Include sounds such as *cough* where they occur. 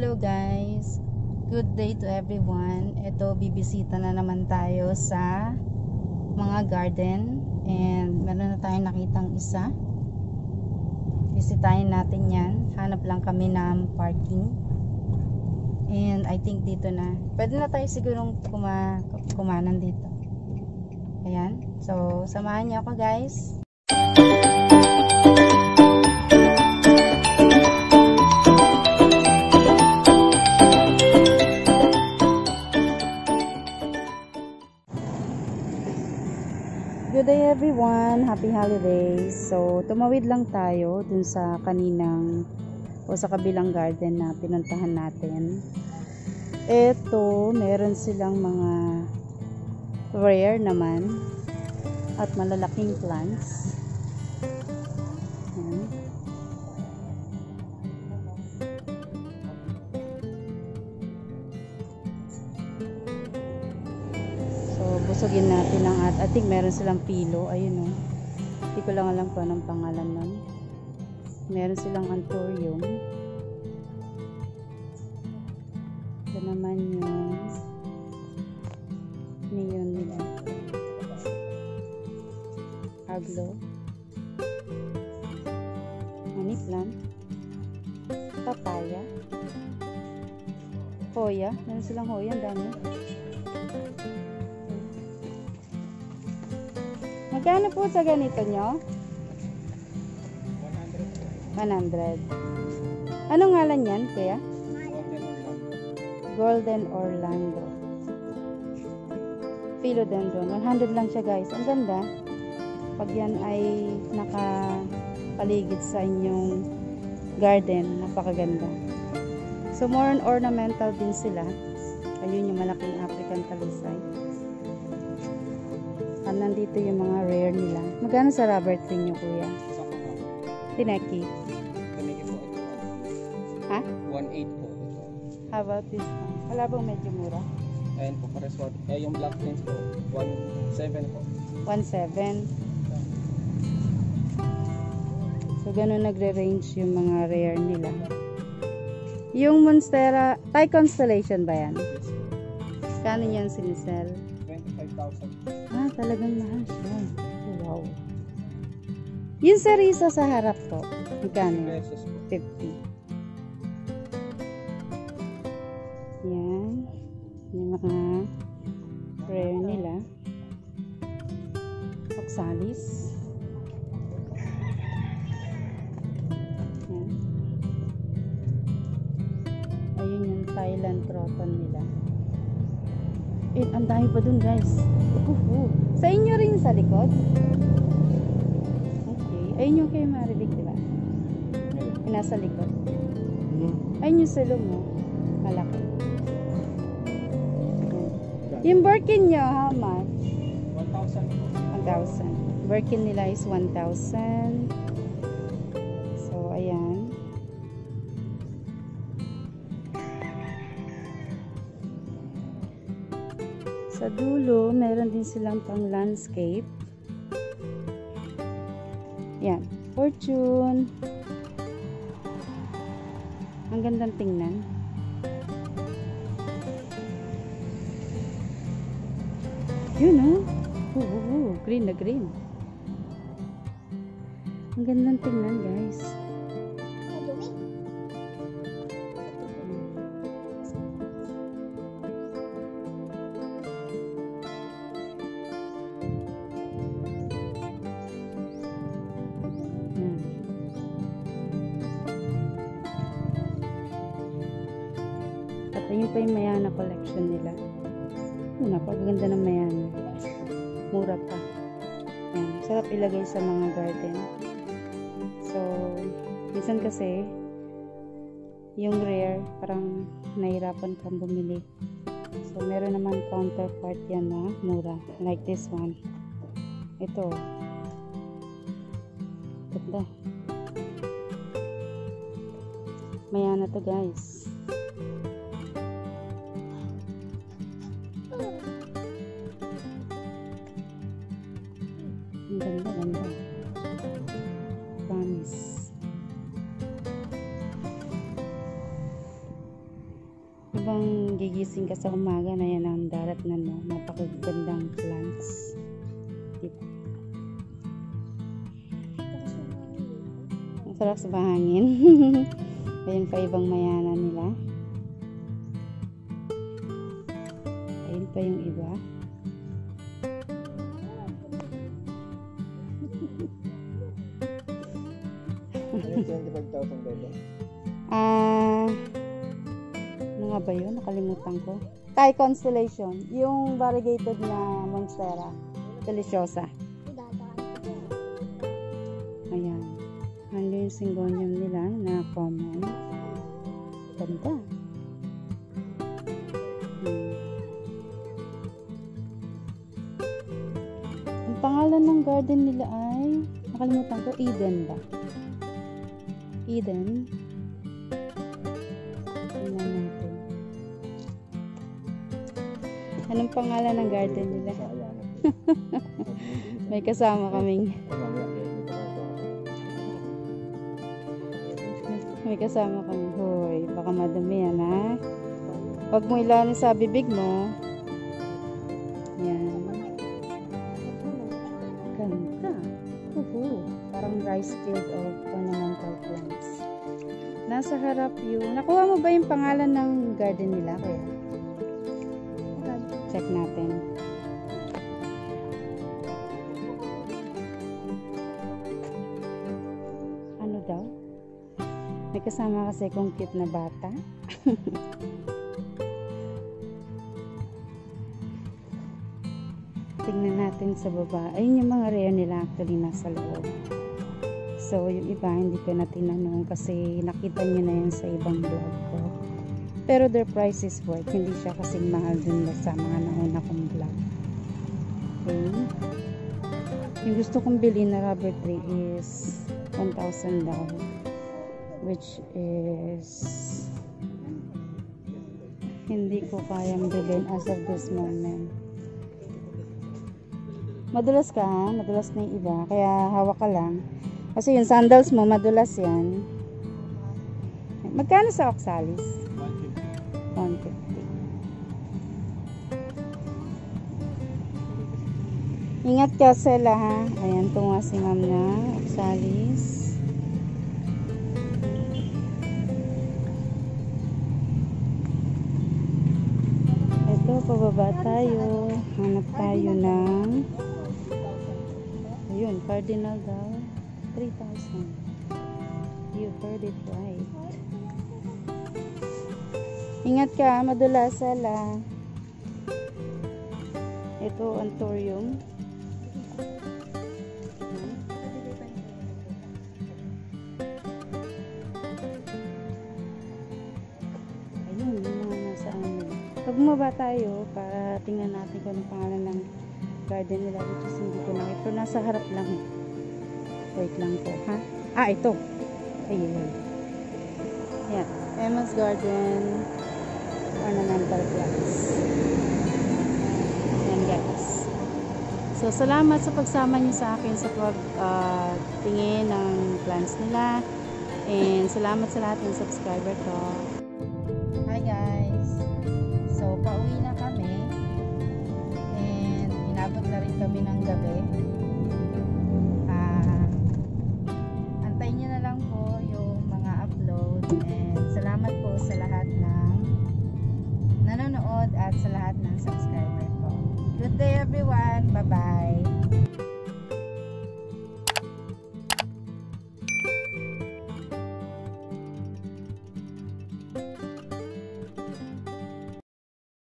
Hello guys. Good day to everyone. Ito bibisita na naman tayo sa mga garden and meron na tayong nakitang isa. Bisitahin natin 'yan. Hanap lang kami ng parking. And I think dito na. Pwede na tayo sigurong kuma kumanan dito. Ayan. So, samahan niyo ako guys. Happy holidays. So, tumawid lang tayo dun sa kaninang o sa kabilang garden na pinuntahan natin. Ito, meron silang mga rare naman at malalaking plants. So, busugin natin ang at I think meron silang pilo. Ayun o. Hindi ko lang alam kung anong pangalan nun. Meron silang anthurium. Ito naman yung neon nila. Aglo. Money plant. Papaya. Hoya. Meron silang hoya. Ang dami. Magkano po sa ganito nyo? 100. Anong ngalan yan, kuya? Golden Orlando. Philodendron. 100 lang siya, guys. Ang ganda. Pag yan ay nakapaligid sa inyong garden, napakaganda. So, more on ornamental din sila. Ayun yung malaking African talisay. At nandito yung mga rare nila. Magkano sa rubber tree nyo, kuya? Tineki. Ha? 1.8 po ito. How about this one? Wala bang medyo mura? Ayan po, pares po. Eh, yung black prints po, 1.7 po. 1.7. So, ganun nagre-range yung mga rare nila. Yung Monstera, Thai Constellation ba yan? Yes. Kano yan sinisell? 25,000. Ah, talagang mahal siya. Oh, wow. Yung Sarisa sa harap po, magkano? yan? pesos po. 50. Yan. Yung mga rare nila. Oxalis. Yan. Ayun yung Thailand croton nila. Eh, ang dami pa dun guys. Uhu. Sa inyo rin sa likod? Okay. Ayun yung kay Marivic, di ba? Yung nasa likod. Ayun yung silo mo. Malaki. Yung Birkin nyo, how much? 1,000 po. 1,000. Birkin nila is 1,000. Sa dulo, meron din silang pang landscape. Yan. Fortune. Ang gandang tingnan. Yun oh. Oo, oo, oo. green na green. Ang gandang tingnan guys. Pa yung Mayana collection nila. Yun, napakaganda ng Mayana. Mura pa. Yan. Sarap ilagay sa mga garden. So, minsan kasi, yung rare, parang nahirapan kang bumili. So, meron naman counterpart yan na mura. Like this one. Ito. Ganda. Mayana to guys. Ibang gigising ka sa umaga na yan ang daratnan mo. Napakagandang plants. Diba? Ang sarap sa bahangin. *laughs* Ayun pa ibang mayana nila. Ayun pa yung iba. Yung 25,000 doon. Ah, ano nga ba yun? Nakalimutan ko. Thai Constellation. Yung variegated na Monstera. Deliciosa. Ayan. Nandun yung syngonium nila na common. Ganda. Hmm. Ang pangalan ng garden nila ay nakalimutan ko, Eden ba? Eden. Tingnan natin. Anong pangalan ng garden nila? *laughs* May kasama kaming May kasama kami. Hoy, baka madami yan ha. Huwag mo ilanin sa bibig mo. Yan. Ganda. Uhu. Parang rice field of ornamental plants. Nasa harap yung... Nakuha mo ba yung pangalan ng garden nila? Kaya? Check natin. Ano daw? May kasama kasi kong cute na bata. *laughs* Tingnan natin sa baba. Ayun yung mga rare nila actually nasa loob. So, yung iba hindi ko na tinanong kasi nakita nyo na yan sa ibang vlog ko. Pero their price is worth. Hindi siya kasing mahal dun sa mga nauna kong vlog. Okay. Yung gusto kong bilhin na rubber tree is 1,000 daw which is hindi ko kayang bilhin as of this moment. Madulas ka ha? Madulas na iba. Kaya hawak ka lang. Kasi yung sandals mo, madulas yan. Magkano sa Oxalis? 150. Ingat ka sila ha. Ayan, tunga si ma'am na Oxalis. Ito, pababa tayo. Hanap tayo ng ayun, cardinal daw. 3,000. You heard it right. Ingat ka, madulas sala. Ito, antorium. Ayun, yung mga nasa amin. Pag bumaba tayo, para tingnan natin kung anong pangalan ng garden nila. Which is hindi ko nakita. Pero nasa harap lang. Wait lang po, ha? Ah, ito. Ayun. Yan. Emma's Garden Ornamental Plants. Yan, guys. So, salamat sa pagsama niyo sa akin sa pag-tingin ng plants nila. And salamat sa lahat ng subscriber ko. Hi guys! So, pauwi na kami. And inabot na rin kami ng gabi. At sa lahat ng subscriber ko. Good day everyone! Bye-bye!